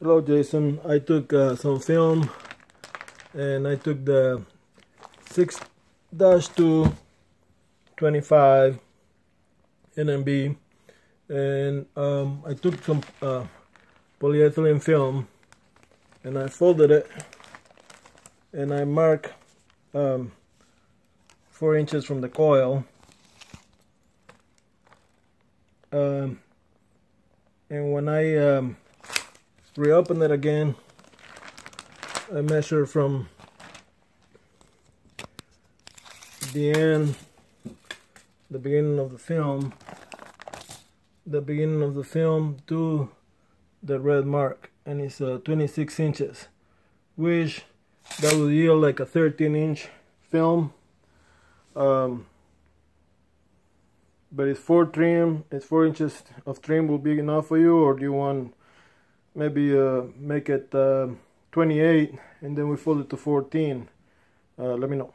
Hello Jason, I took uh, some film and I took the 6-2 25 NMB and um, I took some uh, polyethylene film and I folded it and I mark um, 4 inches from the coil um, and when I um, reopen it again. I measure from the end the beginning of the film the beginning of the film to the red mark and it's uh, 26 inches which that will yield like a 13 inch film. Um, but it's four trim it's four inches of trim will be enough for you or do you want maybe uh, make it uh, 28 and then we fold it to 14 uh, let me know